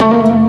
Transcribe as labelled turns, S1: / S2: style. S1: Oh.